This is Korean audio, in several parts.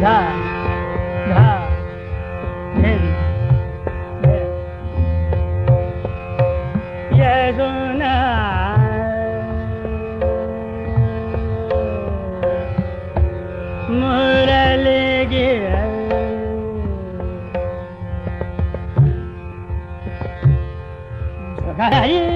나, 나, 내, 내, 예수나. 물알리기 가이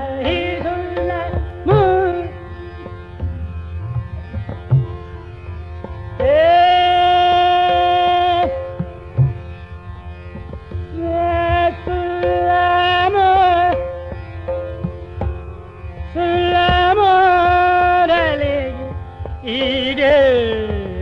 ire